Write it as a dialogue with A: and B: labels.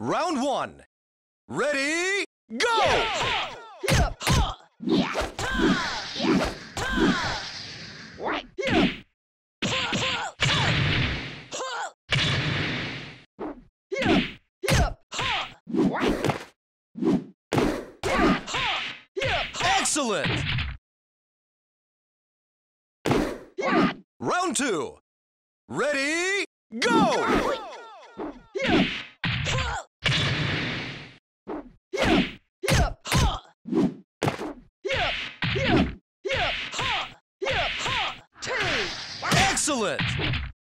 A: Round one. Ready, go! Excellent! Round two. Ready, go! Excellent!